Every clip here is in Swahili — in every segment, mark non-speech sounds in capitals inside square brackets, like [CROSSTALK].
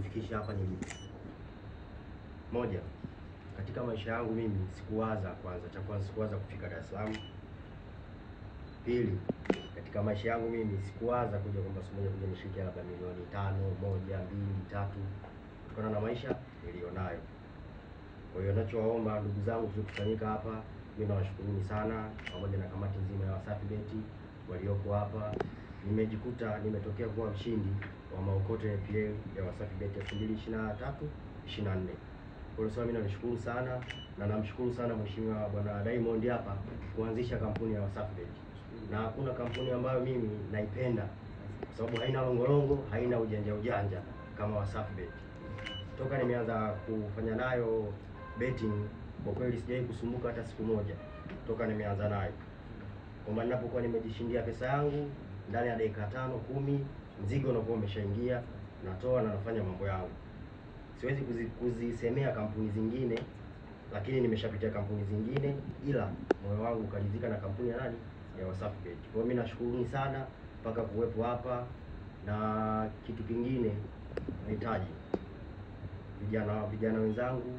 kunifikisha hapa nilipo. Moja, katika maisha yangu mimi sikuwaza kwanza, cha kwanza sikuwaza kufika Dar es Salaam. Pili, katika maisha yangu mimi sikuwaza kuja kwamba siku moja kuja nishike labda milioni tano, moja, mbili, tatu, kutokana na maisha nilionayo. Kwa hiyo nachowaomba ndugu zangu tulikusanyika hapa, mimi nawashukuruni sana, pamoja na kamati nzima ya Wasafi Beti walioko hapa. Nimejikuta nimetokea kuwa mshindi wa maokoto ya APL ya Wasafi Beti 2023 24. Kwa hiyo mimi nashukuru sana na namshukuru sana Mheshimiwa Bwana Diamond hapa kuanzisha kampuni ya Wasafi Bet. na hakuna kampuni ambayo mimi naipenda kwa sababu haina longolongo, haina ujanja ujanja kama Wasafi Bet. Toka nimeanza kufanya nayo betting, kwa kweli sijawahi kusumbuka hata siku moja toka nimeanza nayo, kwamba ninapokuwa nimejishindia pesa yangu ndani ya dakika tano kumi, mzigo unakuwa umeshaingia, natoa na nafanya mambo yangu. Siwezi kuzisemea kampuni zingine, lakini nimeshapitia kampuni zingine, ila moyo wangu ukaridhika na kampuni ya nani ya Wasafi Pet. Kwa hiyo mimi nashukuruni sana mpaka kuwepo hapa, na kitu kingine nahitaji vijana vijana wenzangu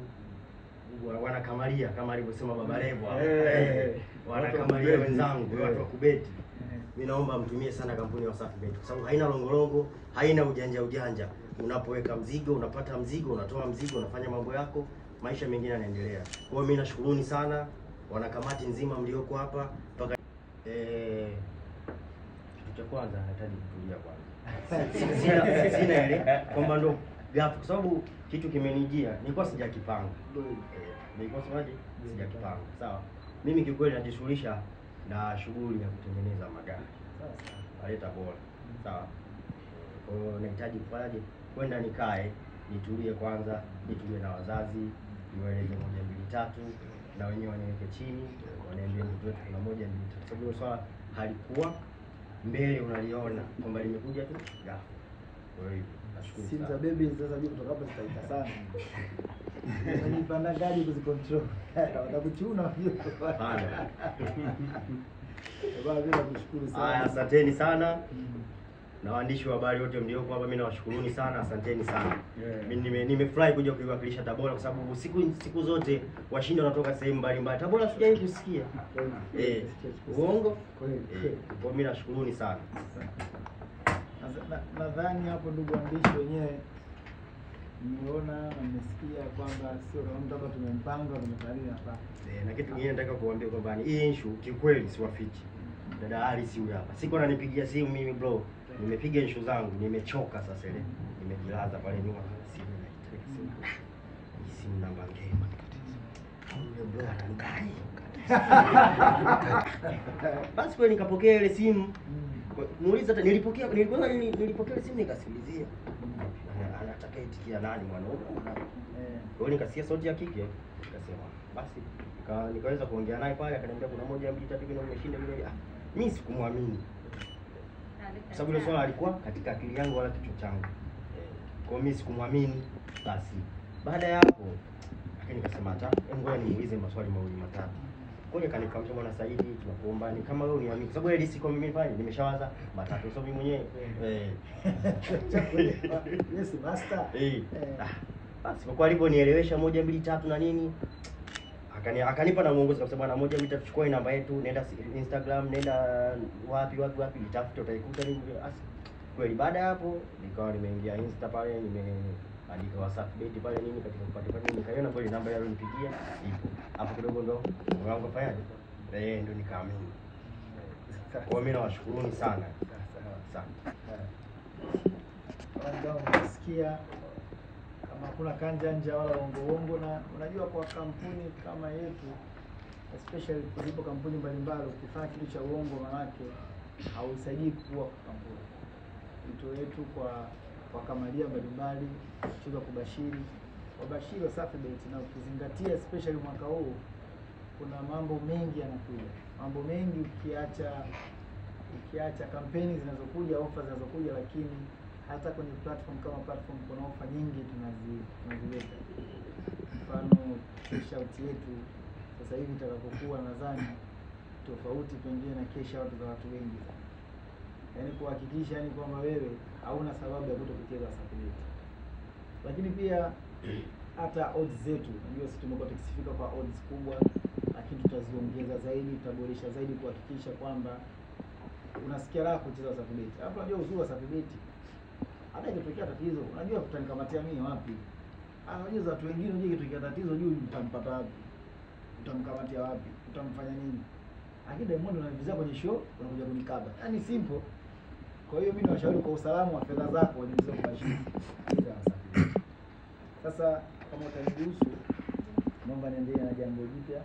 wa- wanakamalia kama alivyosema Baba Levo. Eh, wanakamalia wenzangu, watu wa kubeti mi naomba mtumie sana kampuni ya Wasafi Bet kwa sababu haina longolongo, haina ujanja ujanja. Unapoweka mzigo unapata mzigo, unatoa mzigo, unafanya mambo yako, maisha mengine yanaendelea. Kwa hiyo mimi nashukuruni sana wanakamati nzima mlioko hapa mpaka eh, kitu cha kwanza nahitaji kutulia kwanza. [LAUGHS] Sina sina ile kwamba ndo gap, kwa sababu kitu kimenijia, nilikuwa sijakipanga Eh, nilikuwa semaje, sijakipanga. Sawa, mimi kikweli najishughulisha na shughuli ya kutengeneza magari aleta bora sawa. Kwa hiyo nahitaji kufanyaje, kwenda nikae nitulie kwanza, nitulie na wazazi, niwaeleze moja mbili tatu, na wenyewe waniweke chini, waniambie mtoto wetu kuna moja mbili tatu, sababu hilo swala halikuwa mbele, unaliona kwamba limekuja tu ghafla. Kwa hiyo nashukuru Simu za baby sasa juu kutoka hapa zitaita sana. [LAUGHS] Unajipanda gari kuzicontrol. Watakuchuna hiyo. Hapana. Nakushukuru sana. Haya, asanteni sana Mm. na waandishi wa habari wote mlioko hapa, mi nawashukuruni sana, asanteni sana. Yeah. Mimi nimefurahi kuja kuiwakilisha Tabora kwa sababu siku siku zote washindi wanatoka sehemu mbalimbali. Tabora sijawahi kusikia eh, uongo eh. Kwa mimi sana. Nadhani hapo ndugu waandishi wenyewe mmeona na nimesikia kwamba sio mtu hapa tumempanga tumekalia hapa. Eh, na kitu kingine nataka kuambia kwamba ni hii issue kikweli siwafichi. Dada Ali si huyu hapa. Siku ananipigia simu mimi bro, nimepiga issue zangu, nimechoka sasa ile. Nimejilaza pale nyuma simu na kitu. Hii simu namba ngema. Yule bro ananidai. Basi kweli nikapokea ile simu. Mm. Muuliza hata nilipokea nilipokea nilipokea ile simu nikasikilizia. Anataka nani mwanaume? au mwanamke? Eh, Kwa hiyo nikasikia sauti ya kike, nikasema basi nika, nikaweza kuongea naye pale, akaniambia kuna moja mbili tatu vile umeshinda vile. Ah, mimi sikumwamini kwa sababu ile swala alikuwa katika akili yangu wala kichwa changu. Eh, Kwa mimi sikumwamini. Basi baada ya hapo lakini nikasema hata "Em, ngoja nimuulize maswali mawili matatu. Ngoja kanikamsha bwana Saidi, tunakuomba ni kama wewe uniamini, kwa sababu ile risk kwa mimi fanye nimeshawaza matatu, sio mimi mwenyewe eh [LAUGHS] Yes, master. Eh. Eh. Ah, Basi kwa kweli alivyonielewesha moja mbili tatu na nini akani akanipa na mwongozo kabisa, bwana, moja mita, chukua hii namba yetu, nenda Instagram, nenda wapi wapi wapi, itafute utaikuta nini. Kweli, baada ya hapo nikawa nimeingia Insta pale, nimeandika WhatsApp Beti pale nini, katika kupata pale nikaiona kweli namba yao nipigia ipo hapo, kidogo ndo moyo wangu kafanyaje, eh, ndo nikaamini. Kwa hiyo mimi nawashukuruni sana sana. Kama umesikia kama hakuna kanjanja wala uongo uongo, na unajua kwa kampuni kama yetu especially kulipo kampuni mbalimbali, ukifanya kitu cha uongo manake hausaidii kuwa kwa kampuni. mtu wetu kwa kwa kamalia mbalimbali kucheza kubashiri. Wabashiri Wasafi Bet, na ukizingatia especially mwaka huu kuna mambo mengi yanakuja, mambo mengi ukiacha ukiacha kampeni zinazokuja, ofa zinazokuja, lakini hata kwenye platform kama platform kuna ofa nyingi tunazi. Mfano cash out yetu sasa hivi itakapokuwa, nadhani tofauti pengine na cash out za watu wengi yaani kuhakikisha yani kwamba wewe hauna sababu ya kutokucheza kucheza Bet. lakini pia hata odds zetu, unajua sisi tumekuwa tukisifika kwa odds kubwa, lakini tutaziongeza zaidi, tutaboresha zaidi kuhakikisha kwamba unasikia raha kucheza Bet. Hapo unajua uzuri wa Wasafi hata ikitokea tatizo, unajua kutanikamatia mimi wapi? Ah, unajua za watu wengine, unajua ikitokea tatizo, juu utampata wapi? Utamkamatia wapi? Utamfanya nini? Lakini Diamond unavizia kwenye show, unakuja kunikaba. Yaani simple. Kwa hiyo mimi nawashauri kwa usalama wa fedha zako. Hizo Wasafi. Sasa kama utaniruhusu, naomba niendelee na jambo jipya.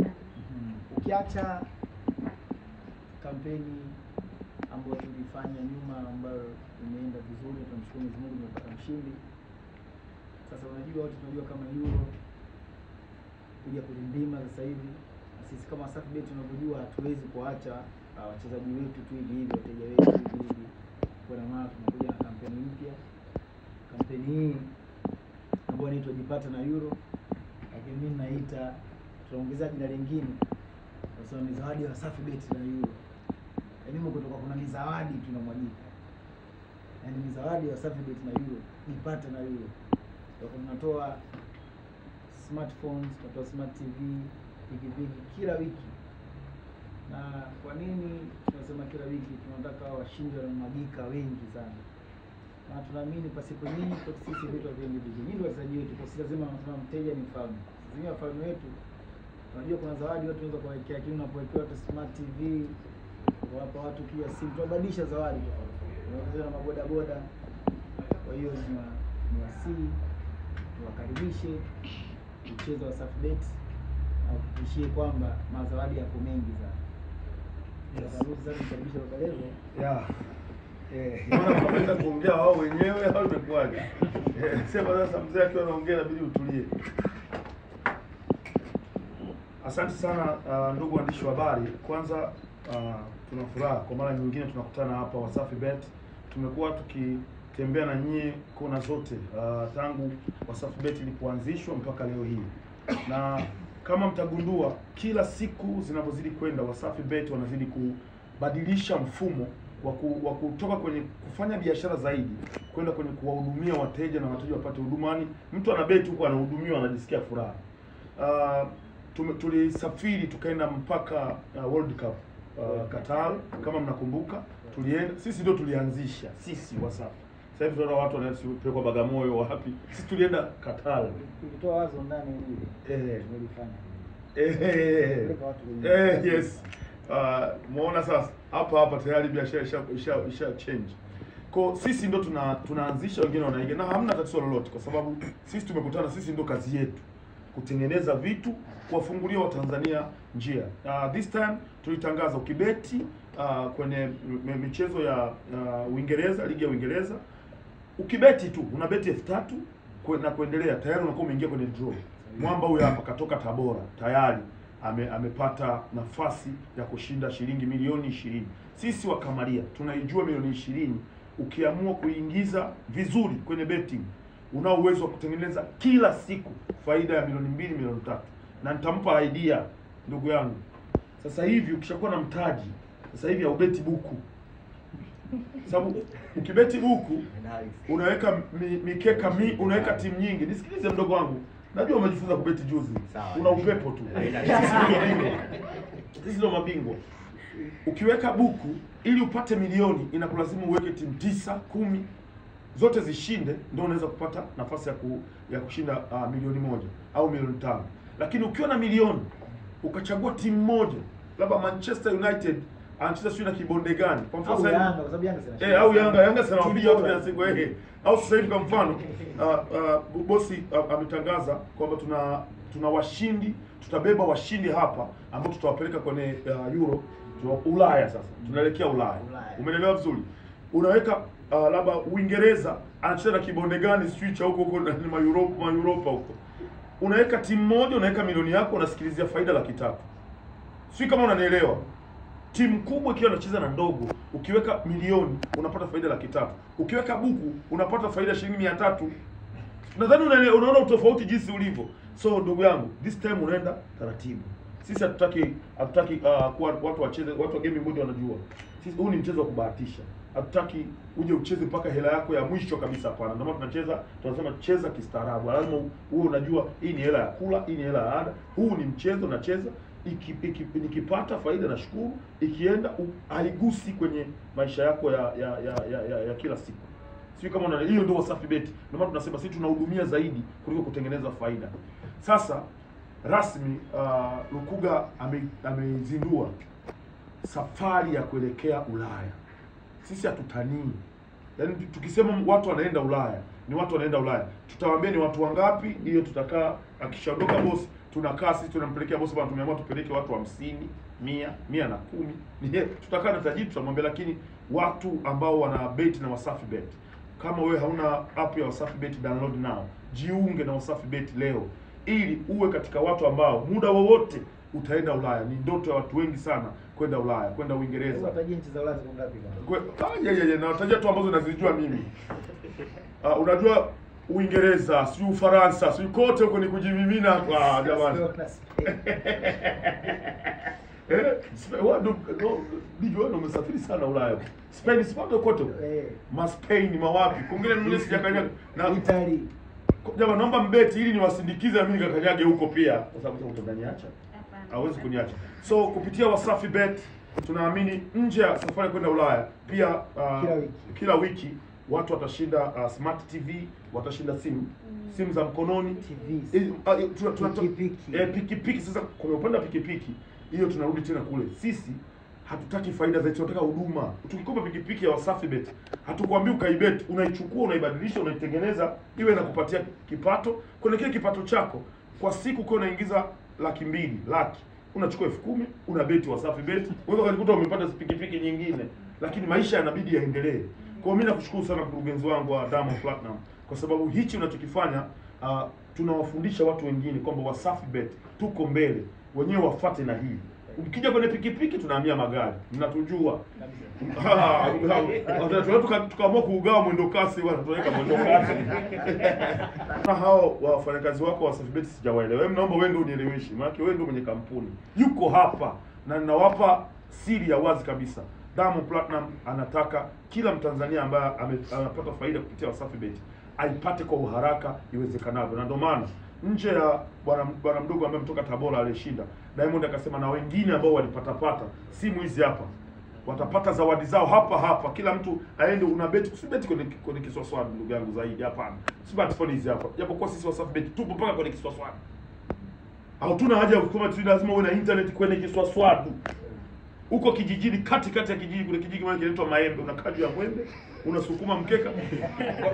Mhm. Ukiacha kampeni ambayo tulifanya nyuma ambayo imeenda vizuri, tunamshukuru Mwenyezi Mungu tumepata mshindi. Sasa unajua wote tunajua kama Euro kuja kulindima sasa hivi, na sisi kama Wasafi tunavyojua hatuwezi kuacha wachezaji wetu tu hivi hivi, wateja wetu hivi hivi. Kuna maana tunakuja na kampeni mpya. Kampeni hii ambayo inaitwa jipata na Euro, lakini mimi naita tunaongeza jina lingine kwa sababu ni zawadi ya Wasafi Bet na Euro. Yaani mko kutoka kuna ni zawadi tunamwagika. Yaani ni zawadi ya Wasafi Bet na Euro, jipata na Euro. Kwa tunatoa smartphones, tunatoa smart TV, pikipiki kila wiki. Na kwa nini tunasema kila wiki? Tunataka washindi wanamwagika wengi sana, na tunaamini pasipo nyinyi kwa sisi vitu vingi vizuri. Nyinyi wachezaji wetu, kwa sisi lazima tunasema mteja ni mfalme. Sisi wafalme wetu. Unajua kuna zawadi watu wanaweza kuwekea, lakini unapowekewa hata smart TV, wapa watu kia simu, tunabadilisha zawadi tofauti na maboda boda. Kwa hiyo ni wasii tuwakaribishe mchezo wa Safbet na kuhakikishie kwamba mazawadi yako mengi sana. Eh, tunapenda kuongea wao wenyewe au imekuwaje? Eh, sema sasa mzee akiwa anaongea inabidi utulie. Asante sana uh, ndugu waandishi wa habari. Kwanza uh, tuna furaha kwa mara nyingine tunakutana hapa Wasafi Bet. Tumekuwa tukitembea na nyie kona zote uh, tangu Wasafi Bet ilipoanzishwa mpaka leo hii, na kama mtagundua, kila siku zinavyozidi kwenda, Wasafi Bet wanazidi kubadilisha mfumo wa ku- kutoka kwenye kufanya biashara zaidi kwenda kwenye kuwahudumia wateja na wateja wapate huduma. Yani mtu ana beti huko anahudumiwa, anajisikia furaha. Uh, tulisafiri tukaenda mpaka uh, World Cup uh, Qatar, kama mnakumbuka, tulienda sisi ndio tulianzisha sisi Wasafi. Sasa hivi tunaona watu wanapelekwa Bagamoyo wapi, sisi tulienda Qatar. Tulitoa wazo ndani ile. Eh. Tumelifanya. Eh, eh, yes. Uh, muona sasa hapa hapa tayari biashara isha, isha, isha change. Kwa sisi ndo tuna tunaanzisha, wengine wanaiga na hamna tatizo lolote, kwa sababu sisi tumekutana, sisi ndo kazi yetu kutengeneza vitu, kuwafungulia Watanzania njia. Uh, this time tulitangaza ukibeti uh, kwenye michezo ya uh, Uingereza, ligi ya Uingereza ukibeti tu unabeti elfu tatu na kuendelea, tayari unakuwa umeingia kwenye draw. Mwamba huyo hapa katoka Tabora tayari ame, amepata nafasi ya kushinda shilingi milioni ishirini. Sisi wa Kamaria tunaijua milioni ishirini, ukiamua kuingiza vizuri kwenye betting unao uwezo wa kutengeneza kila siku faida ya milioni mbili milioni tatu, na nitampa idea ndugu yangu. Sasa hivi ukishakuwa na mtaji, sasa hivi haubeti buku, sababu ukibeti huku unaweka mi, mikeka mi, unaweka timu nyingi. Nisikilize mdogo wangu, najua umejifunza kubeti juzi, una upepo tu. Sisi ndio mabingwa, sisi ndio mabingwa. Ukiweka buku ili upate milioni, inakulazimu uweke timu tisa kumi, zote zishinde, ndio unaweza kupata nafasi ya ku, ya kushinda uh, milioni moja au milioni tano. Lakini ukiwa na milioni ukachagua timu moja, labda Manchester United anacheza sio na kibonde gani, kwa mfano sasa Yanga kwa sababu Yanga sina. Eh, au Yanga Yanga sana wapiga watu kila siku eh. Au sasa hivi kwa mfano uh, [LAUGHS] uh, bosi uh, ametangaza kwamba tuna tuna washindi, tutabeba washindi hapa ambao tutawapeleka kwenye uh, Euro tuna Ulaya sasa. Tunaelekea Ulaya. Ulaya. Umeelewa vizuri? Unaweka uh, labda Uingereza anacheza na kibonde gani sijui cha huko huko na ma Europe ma Europa huko. Unaweka timu moja, unaweka milioni yako, unasikilizia faida laki tatu. Sijui kama unanielewa. Timu kubwa ikiwa inacheza na ndogo, ukiweka milioni unapata faida laki tatu. Ukiweka buku unapata faida shilingi mia tatu. Nadhani unaona utofauti jinsi ulivyo. So ndugu yangu, this time unaenda taratibu. Sisi hatutaki hatutaki uh, kuwa watu wacheze watu wa game moja wanajua. Sisi huu ni mchezo wa kubahatisha. hatutaki uje ucheze mpaka hela yako ya mwisho kabisa. Hapana, ndio maana tunacheza, tunasema cheza kistaarabu. Lazima uwe unajua hii ni hela ya kula, hii ni hela ya ada, huu ni mchezo nacheza iki, iki, nikipata faida nashukuru, ikienda haigusi kwenye maisha yako ya ya ya, ya, ya, ya kila siku. Sio kama una hiyo ndio Wasafi Bet. Ndio maana tunasema sisi tunahudumia zaidi kuliko kutengeneza faida. Sasa rasmi uh, Lukuga amezindua ame- safari ya kuelekea Ulaya. Sisi hatutanii, yaani tukisema watu wanaenda Ulaya ni watu wanaenda Ulaya, tutawaambia ni watu wangapi. Hiyo tutakaa, akishaondoka bosi, tunakaa sisi tunampelekea bosi, bwana, tumeamua tupeleke watu hamsini, mia, mia na kumi. [LAUGHS] Tutakaa na tajiri, tutamwambia, lakini watu ambao wana bet na Wasafi Bet, kama wewe hauna app ya Wasafi Bet, download now, jiunge na Wasafi Bet leo, ili uwe katika watu ambao muda wowote utaenda Ulaya. Ni ndoto ya watu wengi sana kwenda Ulaya, kwenda Uingereza. Unatajia nchi za Ulaya ziko ngapi bwana? Ah, nawatajia tu ambazo nazijua mimi. Uh, [LAUGHS] unajua Uingereza, si Ufaransa, si kote huko ni kujimimina kwa jamani. Barcelona, [LAUGHS] Eh, wewe umesafiri sana Ulaya. Spain si bado kote. Eh, Ma Spain mawapi? Kwingine mimi sijakanyaga. Na Italy. jamani naomba mbeti ili niwasindikize mimi nikakanyage huko pia kwa sababu sasa utaniacha. hawezi kuniacha. So kupitia Wasafi Bet tunaamini nje ya safari kwenda Ulaya pia uh, Kila wiki. kila wiki watu watashinda uh, smart TV, watashinda simu mm. simu za mkononi. Eh, uh, tuna- tuna- Pikipiki. eh. Sasa kwenye upande wa pikipiki hiyo tunarudi tena kule, sisi hatutaki faida zaidi, tunataka huduma. Tukikopa pikipiki ya Wasafi Bet hatukwambii ukaibet, unaichukua unaibadilisha, unaitengeneza iwe kupatia kipato. Kwenye kile kipato chako kwa siku ukiwa unaingiza laki mbili laki unachukua elfu kumi una beti Wasafi Bet, unaweza ukajikuta umepata pikipiki nyingine, lakini maisha yanabidi yaendelee. Kwa mimi nakushukuru sana mkurugenzi wangu wa Diamond Platinum kwa sababu hichi unachokifanya uh, tunawafundisha watu wengine kwamba Wasafi Bet tuko mbele, wenyewe wafate na hii. Ukija kwenye pikipiki tunahamia magari, mnatujua. [LAUGHS] Tukaamua kuugawa mwendo kasi, tunaweka mwendo kasi. Na hao wafanyakazi wako wa Bet sijawaelewa. mnaomba naomba wewe ndio unieleweshe, maana wewe ndio mwenye kampuni, yuko hapa na ninawapa siri ya wazi kabisa. Diamond Platinum anataka kila Mtanzania ambaye anapata faida kupitia Wasafi Bet aipate kwa uharaka iwezekanavyo, na ndio maana nje ya bwana mdogo ambaye mtoka Tabora aliyeshinda, Diamond akasema na wengine ambao walipatapata simu hizi hapa watapata zawadi zao hapa hapa. Kila mtu aende, una beti, usibeti kwenye kwenye kiswaswani, ndugu yangu zaidi, hapana. Smartphone hizi hapa, japokuwa sisi Wasafi Bet tupo mpaka kwenye kiswaswani. hatuna haja ya kusema lazima uwe na internet kwenye kiswaswadu huko kijijini, kati kati ya kijiji, kuna kijiji kimoja kinaitwa Maembe, unakaa juu ya mwembe, unasukuma mkeka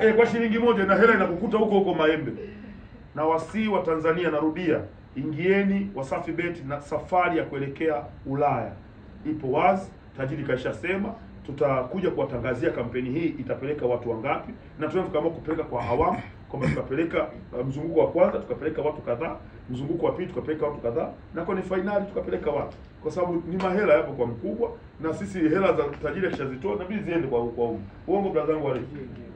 eh, kwa shilingi moja na hela inakukuta huko huko Maembe. Na wasii wa Tanzania, narudia, ingieni Wasafi Bet na safari ya kuelekea Ulaya ipo wazi. Tajiri kaishasema tutakuja kuwatangazia kampeni hii itapeleka watu wangapi, na tunaweza tukaamua kupeleka kwa awamu, kwamba tukapeleka uh, mzunguko wa kwanza tukapeleka watu kadhaa, mzunguko wa pili tukapeleka watu kadhaa, na kwenye fainali tukapeleka watu, kwa sababu ni mahela yapo kwa mkubwa, na sisi hela za tajiri akishazitoa inabidi ziende kwa kwa umu. Uongo brother zangu wale,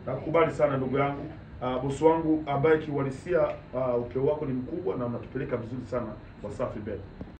nakukubali sana ndugu yangu. Uh, bosi wangu ambaye kiuhalisia uh, upeo wako ni mkubwa na unatupeleka vizuri sana Wasafi Bet.